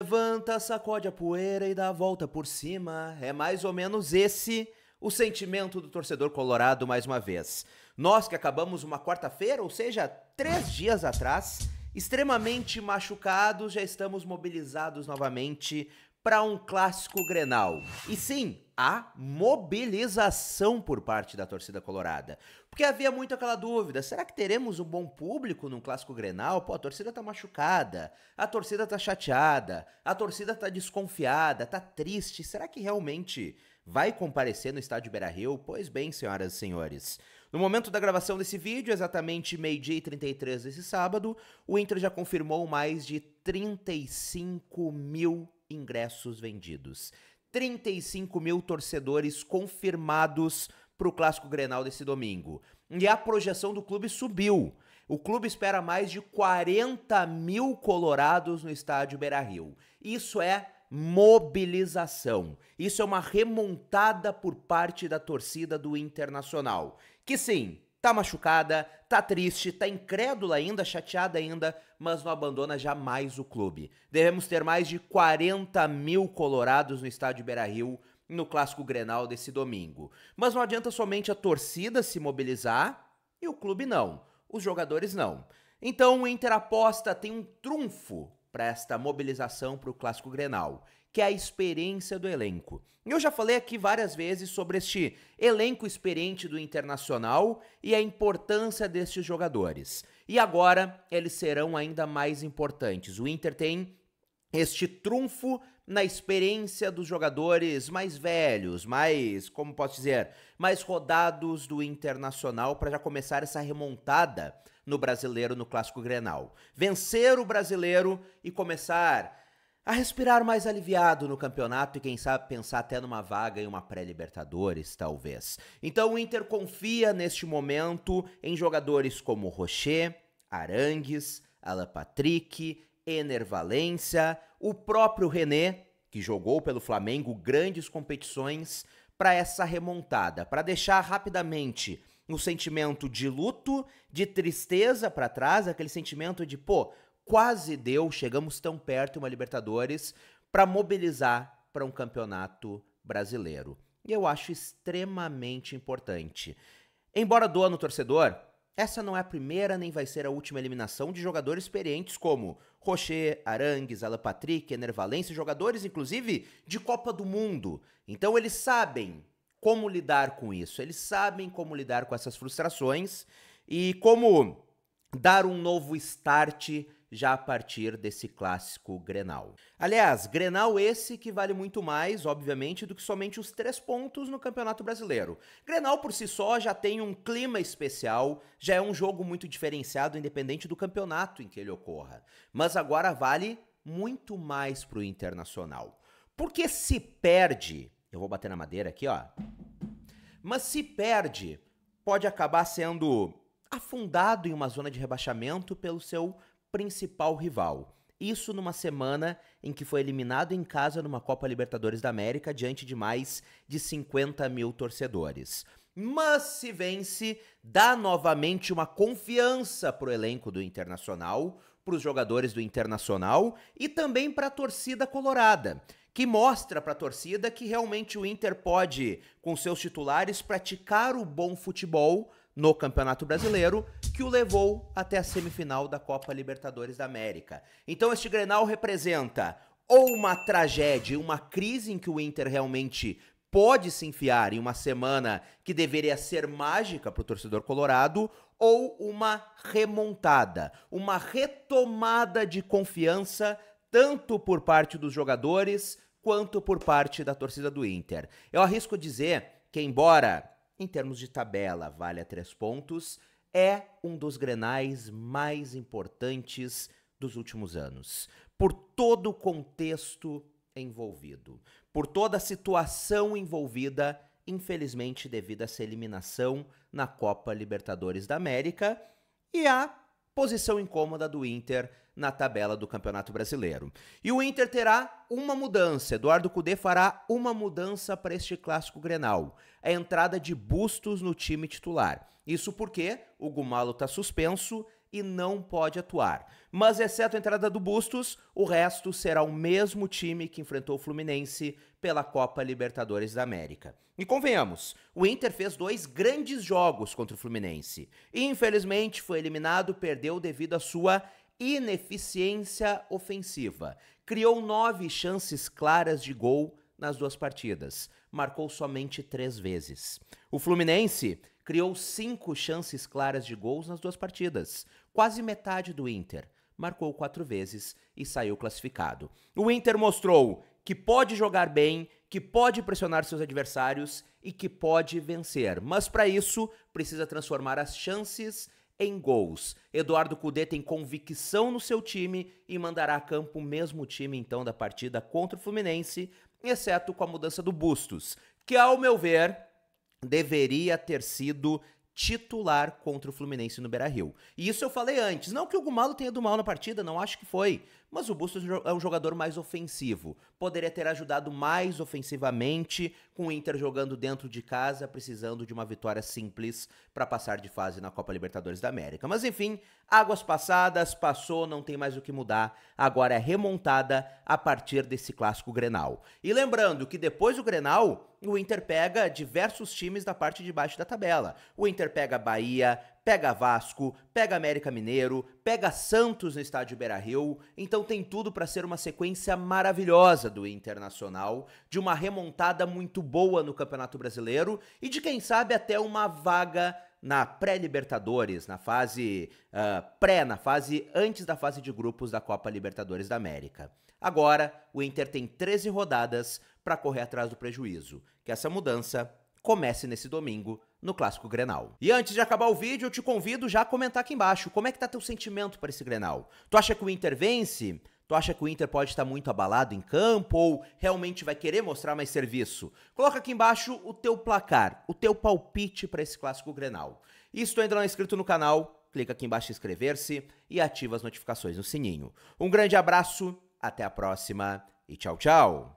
Levanta, sacode a poeira e dá a volta por cima. É mais ou menos esse o sentimento do torcedor colorado mais uma vez. Nós que acabamos uma quarta-feira, ou seja, três dias atrás, extremamente machucados, já estamos mobilizados novamente para um clássico Grenal. E sim, a mobilização por parte da torcida colorada. Porque havia muito aquela dúvida: será que teremos um bom público num clássico Grenal? Pô, a torcida tá machucada, a torcida tá chateada, a torcida tá desconfiada, tá triste. Será que realmente vai comparecer no estádio Beira-Rio? Pois bem, senhoras e senhores. No momento da gravação desse vídeo, exatamente meio-dia e 33 desse sábado, o Inter já confirmou mais de 35 mil ingressos vendidos. 35 mil torcedores confirmados para o Clássico Grenal desse domingo. E a projeção do clube subiu. O clube espera mais de 40 mil colorados no estádio Beira-Rio. Isso é mobilização. Isso é uma remontada por parte da torcida do Internacional. Que sim, tá machucada, tá triste, tá incrédula ainda, chateada ainda, mas não abandona jamais o clube. Devemos ter mais de 40 mil colorados no estádio Beira-Rio no clássico Grenal desse domingo. Mas não adianta somente a torcida se mobilizar e o clube não, os jogadores não. Então o Inter aposta tem um trunfo para esta mobilização para o clássico Grenal, que é a experiência do elenco. Eu já falei aqui várias vezes sobre este elenco experiente do Internacional e a importância destes jogadores. E agora eles serão ainda mais importantes. O Inter tem este trunfo na experiência dos jogadores mais velhos, mais, como posso dizer, mais rodados do Internacional para já começar essa remontada no Brasileiro no Clássico Grenal. Vencer o Brasileiro e começar a respirar mais aliviado no campeonato e quem sabe pensar até numa vaga em uma pré-libertadores, talvez. Então o Inter confia neste momento em jogadores como Rocher, Arangues, Alan Patrick, Ener Valência, o próprio René, que jogou pelo Flamengo grandes competições, para essa remontada, para deixar rapidamente o sentimento de luto, de tristeza para trás, aquele sentimento de, pô, quase deu, chegamos tão perto uma Libertadores para mobilizar para um campeonato brasileiro. E eu acho extremamente importante. Embora doa no torcedor, essa não é a primeira nem vai ser a última eliminação de jogadores experientes como Rocher, Arangues, Alan Patrick, Ener Valencia, jogadores inclusive de Copa do Mundo. Então eles sabem como lidar com isso, eles sabem como lidar com essas frustrações e como dar um novo start já a partir desse clássico Grenal. Aliás, Grenal esse que vale muito mais, obviamente, do que somente os três pontos no Campeonato Brasileiro. Grenal por si só já tem um clima especial, já é um jogo muito diferenciado, independente do campeonato em que ele ocorra. Mas agora vale muito mais para o Internacional. Porque se perde, eu vou bater na madeira aqui, ó. Mas se perde, pode acabar sendo afundado em uma zona de rebaixamento pelo seu principal rival. Isso numa semana em que foi eliminado em casa numa Copa Libertadores da América diante de mais de 50 mil torcedores. Mas se vence, dá novamente uma confiança para o elenco do Internacional, para os jogadores do Internacional e também para a torcida colorada, que mostra para a torcida que realmente o Inter pode, com seus titulares, praticar o bom futebol no Campeonato Brasileiro, que o levou até a semifinal da Copa Libertadores da América. Então este Grenal representa ou uma tragédia, uma crise em que o Inter realmente pode se enfiar em uma semana que deveria ser mágica para o torcedor colorado, ou uma remontada, uma retomada de confiança, tanto por parte dos jogadores quanto por parte da torcida do Inter. Eu arrisco dizer que, embora em termos de tabela, vale a três pontos, é um dos grenais mais importantes dos últimos anos, por todo o contexto envolvido, por toda a situação envolvida, infelizmente devido a essa eliminação na Copa Libertadores da América e a posição incômoda do Inter na tabela do Campeonato Brasileiro. E o Inter terá uma mudança. Eduardo Cudê fará uma mudança para este clássico Grenal. A entrada de Bustos no time titular. Isso porque o Gumalo está suspenso, e não pode atuar. Mas, exceto a entrada do Bustos, o resto será o mesmo time que enfrentou o Fluminense pela Copa Libertadores da América. E convenhamos, o Inter fez dois grandes jogos contra o Fluminense. E, infelizmente, foi eliminado, perdeu devido à sua ineficiência ofensiva. Criou nove chances claras de gol nas duas partidas. Marcou somente três vezes. O Fluminense criou cinco chances claras de gols nas duas partidas, quase metade do Inter. Marcou quatro vezes e saiu classificado. O Inter mostrou que pode jogar bem, que pode pressionar seus adversários e que pode vencer, mas para isso precisa transformar as chances em gols. Eduardo Cudê tem convicção no seu time e mandará a campo o mesmo time então da partida contra o Fluminense, exceto com a mudança do Bustos, que ao meu ver deveria ter sido titular contra o Fluminense no Beira-Rio. E isso eu falei antes, não que o Gumalo tenha do mal na partida, não acho que foi, mas o Bustos é um jogador mais ofensivo. Poderia ter ajudado mais ofensivamente com o Inter jogando dentro de casa, precisando de uma vitória simples para passar de fase na Copa Libertadores da América. Mas enfim, águas passadas, passou, não tem mais o que mudar. Agora é remontada a partir desse clássico Grenal. E lembrando que depois do Grenal, o Inter pega diversos times da parte de baixo da tabela. O Inter pega Bahia, pega Vasco, pega América Mineiro, pega Santos no estádio Beira-Rio. Então tem tudo para ser uma sequência maravilhosa do Internacional, de uma remontada muito boa no Campeonato Brasileiro e de quem sabe até uma vaga na pré-Libertadores, na fase uh, pré, na fase antes da fase de grupos da Copa Libertadores da América. Agora, o Inter tem 13 rodadas para correr atrás do prejuízo. Que essa mudança comece nesse domingo no Clássico Grenal. E antes de acabar o vídeo, eu te convido já a comentar aqui embaixo, como é que tá teu sentimento para esse Grenal? Tu acha que o Inter vence? Tu acha que o Inter pode estar muito abalado em campo ou realmente vai querer mostrar mais serviço? Coloca aqui embaixo o teu placar, o teu palpite para esse clássico Grenal. E se tu ainda não é inscrito no canal, clica aqui embaixo em inscrever-se e ativa as notificações no sininho. Um grande abraço, até a próxima e tchau, tchau.